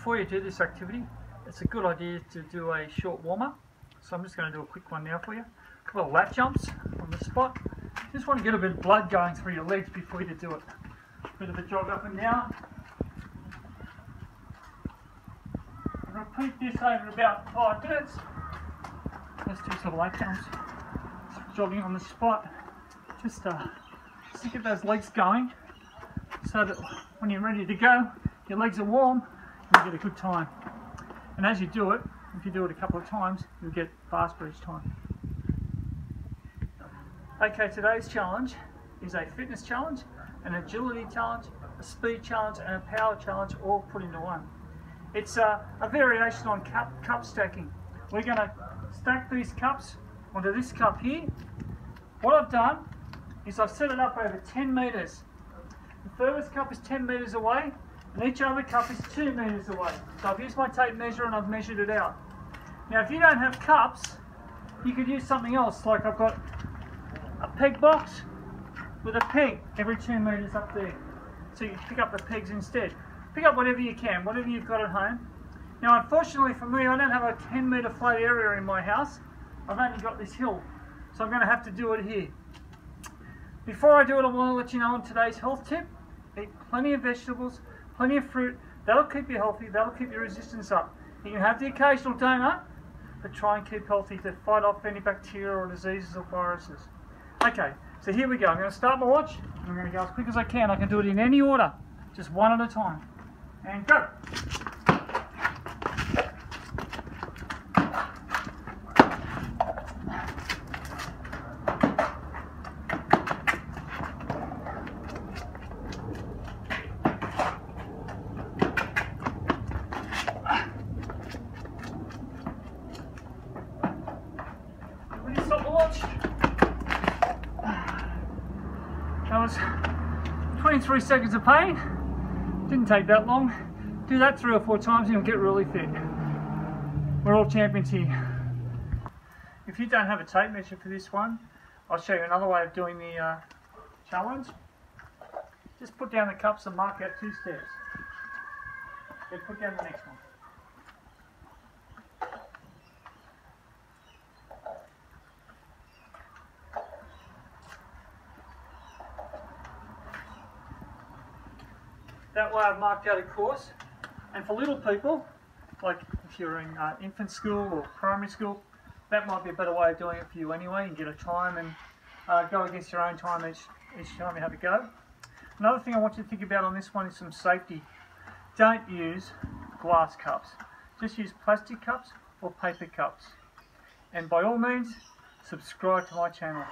before you do this activity, it's a good idea to do a short warm-up. So I'm just going to do a quick one now for you. A couple of lat jumps on the spot. Just want to get a bit of blood going through your legs before you do it. Bit of a jog up and down. Repeat this over about five minutes. Let's do some lat jumps. Jogging on the spot. Just, uh, just to get those legs going so that when you're ready to go, your legs are warm you get a good time. And as you do it, if you do it a couple of times, you'll get faster each time. Okay, today's challenge is a fitness challenge, an agility challenge, a speed challenge, and a power challenge all put into one. It's a, a variation on cup, cup stacking. We're going to stack these cups onto this cup here. What I've done is I've set it up over 10 metres. The furthest cup is 10 metres away, and each other cup is 2 metres away. So I've used my tape measure and I've measured it out. Now if you don't have cups, you could use something else, like I've got a peg box with a peg every 2 metres up there. So you pick up the pegs instead. Pick up whatever you can, whatever you've got at home. Now unfortunately for me, I don't have a 10 metre flat area in my house. I've only got this hill. So I'm going to have to do it here. Before I do it, I want to let you know on today's health tip, eat plenty of vegetables, plenty of fruit. That'll keep you healthy. That'll keep your resistance up. You can have the occasional donut, but try and keep healthy to fight off any bacteria or diseases or viruses. Okay, so here we go. I'm going to start my watch. I'm going to go as quick as I can. I can do it in any order, just one at a time. And go. Watch. That was 23 seconds of pain. Didn't take that long. Do that three or four times and you'll get really fit. We're all champions here. If you don't have a tape measure for this one, I'll show you another way of doing the uh, challenge. Just put down the cups and mark out two steps. Then put down the next one. That way I've marked out a course. And for little people, like if you're in uh, infant school or primary school, that might be a better way of doing it for you anyway. You get a time and uh, go against your own time each, each time you have a go. Another thing I want you to think about on this one is some safety. Don't use glass cups. Just use plastic cups or paper cups. And by all means, subscribe to my channel.